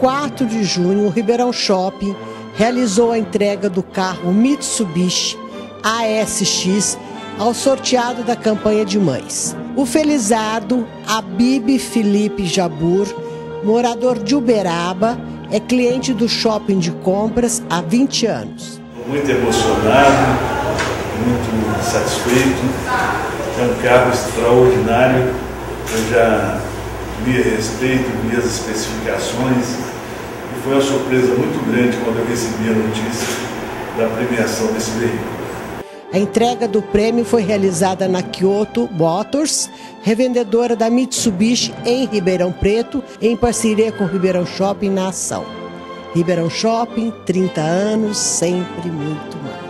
4 de junho, o Ribeirão Shopping realizou a entrega do carro Mitsubishi ASX ao sorteado da campanha de mães. O felizardo Abib Felipe Jabur, morador de Uberaba, é cliente do shopping de compras há 20 anos. Muito emocionado, muito satisfeito. É um carro extraordinário. Eu já li a respeito, li as especificações e foi uma surpresa muito grande quando eu recebi a notícia da premiação desse veículo. A entrega do prêmio foi realizada na Kyoto Motors, revendedora da Mitsubishi em Ribeirão Preto, em parceria com o Ribeirão Shopping na ação. Ribeirão Shopping, 30 anos, sempre muito mais.